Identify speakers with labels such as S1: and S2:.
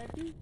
S1: ready